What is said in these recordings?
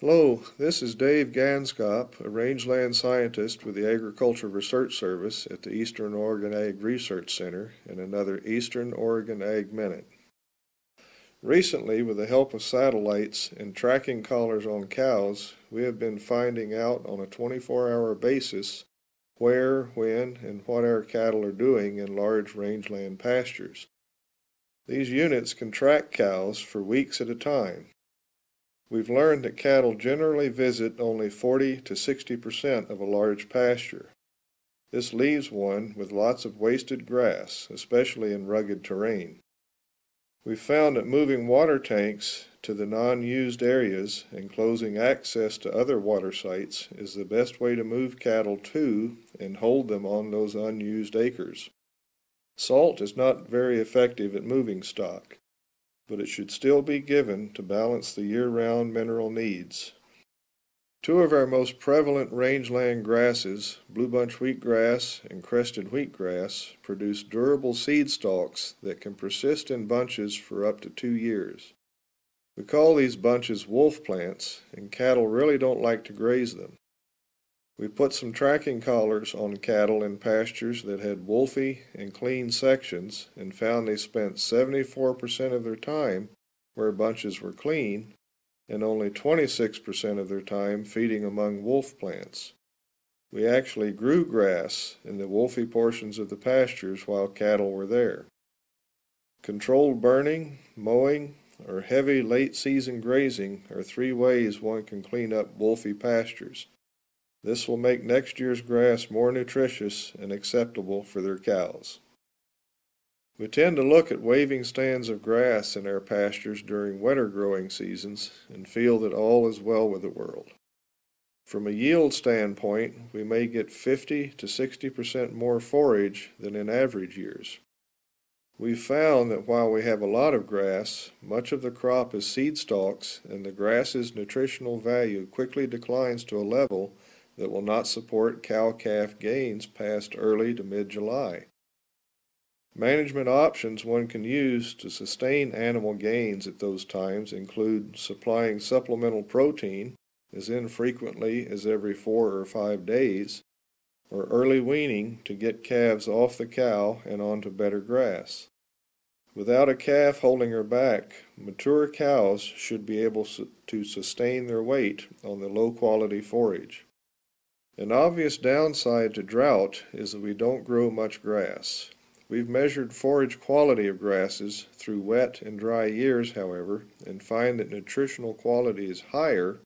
Hello, this is Dave Ganskopp, a rangeland scientist with the Agriculture Research Service at the Eastern Oregon Ag Research Center and another Eastern Oregon Ag Minute. Recently, with the help of satellites and tracking collars on cows, we have been finding out on a 24-hour basis where, when, and what our cattle are doing in large rangeland pastures. These units can track cows for weeks at a time, We've learned that cattle generally visit only 40 to 60 percent of a large pasture. This leaves one with lots of wasted grass, especially in rugged terrain. We've found that moving water tanks to the non-used areas and closing access to other water sites is the best way to move cattle to and hold them on those unused acres. Salt is not very effective at moving stock but it should still be given to balance the year-round mineral needs. Two of our most prevalent rangeland grasses, bluebunch wheatgrass and crested wheatgrass, produce durable seed stalks that can persist in bunches for up to two years. We call these bunches wolf plants, and cattle really don't like to graze them. We put some tracking collars on cattle in pastures that had wolfy and clean sections and found they spent 74% of their time where bunches were clean and only 26% of their time feeding among wolf plants. We actually grew grass in the wolfy portions of the pastures while cattle were there. Controlled burning, mowing, or heavy late season grazing are three ways one can clean up wolfy pastures. This will make next year's grass more nutritious and acceptable for their cows. We tend to look at waving stands of grass in our pastures during wetter growing seasons and feel that all is well with the world. From a yield standpoint, we may get 50 to 60 percent more forage than in average years. We've found that while we have a lot of grass, much of the crop is seed stalks and the grass's nutritional value quickly declines to a level that will not support cow-calf gains past early to mid-July. Management options one can use to sustain animal gains at those times include supplying supplemental protein as infrequently as every four or five days, or early weaning to get calves off the cow and onto better grass. Without a calf holding her back, mature cows should be able to sustain their weight on the low quality forage. An obvious downside to drought is that we don't grow much grass. We've measured forage quality of grasses through wet and dry years, however, and find that nutritional quality is higher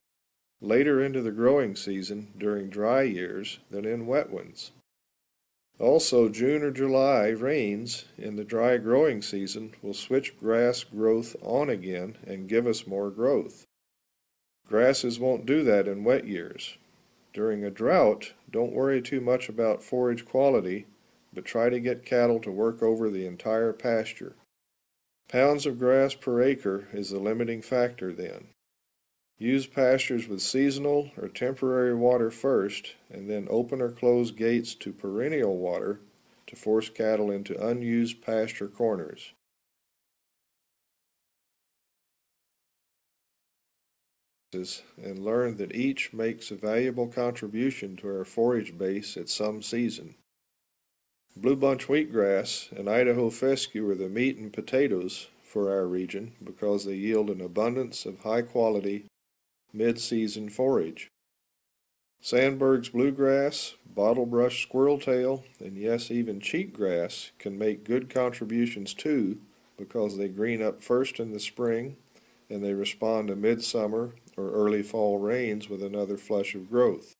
later into the growing season during dry years than in wet ones. Also, June or July rains in the dry growing season will switch grass growth on again and give us more growth. Grasses won't do that in wet years. During a drought, don't worry too much about forage quality, but try to get cattle to work over the entire pasture. Pounds of grass per acre is the limiting factor then. Use pastures with seasonal or temporary water first, and then open or close gates to perennial water to force cattle into unused pasture corners. And learn that each makes a valuable contribution to our forage base at some season. Blue bunch wheatgrass and Idaho fescue are the meat and potatoes for our region because they yield an abundance of high quality mid-season forage. Sandberg's bluegrass, bottlebrush squirreltail, and yes, even cheatgrass can make good contributions too because they green up first in the spring and they respond to midsummer or early fall rains with another flush of growth.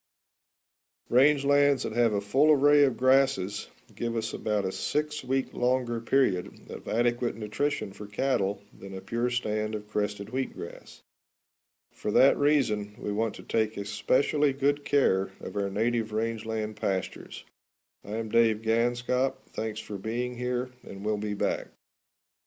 Rangelands that have a full array of grasses give us about a six week longer period of adequate nutrition for cattle than a pure stand of crested wheatgrass. For that reason, we want to take especially good care of our native rangeland pastures. I am Dave Ganskopp. Thanks for being here, and we'll be back.